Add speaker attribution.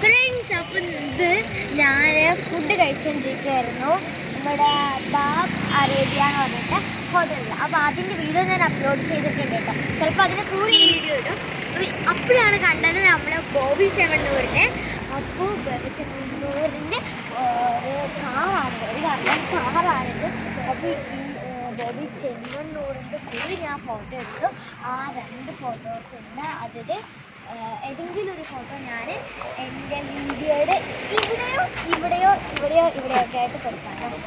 Speaker 1: Friends അപ്പം ഇത് ഞാൻ ഫുഡ് കഴിച്ചുകൊണ്ടിരിക്കുകയായിരുന്നു നമ്മുടെ ബാബ് അറേബ്യ എന്ന് പറഞ്ഞിട്ട് ഹോട്ടലിൽ അപ്പോൾ അതിന്റെ വീഡിയോ ഞാൻ അപ്ലോഡ് ചെയ്തിട്ടുണ്ട് കേട്ടോ. ചിലപ്പോൾ അതിന് കൂടി വീഡിയോ ഇടും. അപ്പൊ അപ്പോഴാണ് കണ്ടത് നമ്മുടെ ബോബി ചെമ്മണ്ണൂരിനെ അപ്പോൾ ബോബി ചെമ്മണ്ണൂരിന്റെ ഒരു കാറാണ് ഒരു കാറാണിത്. ഏഹ്, ബോബി ചെമ്മണ്ണൂരിന്റെ കൂടി ഞാൻ ഫോട്ടോ എടുത്തു. ആ രണ്ട് ഫോട്ടോസ് ഉണ്ട്. അതിൽ ഏതെങ്കിലും ഫോട്ടോ ഞാൻ എന്റെ വീഡിയോയുടെ ഇവിടെയോ ഇവിടെയോ ഇവിടെയോ ഇവിടെയോ ഒക്കെ ആയിട്ട് കൊടുക്കാം കേട്ടോ.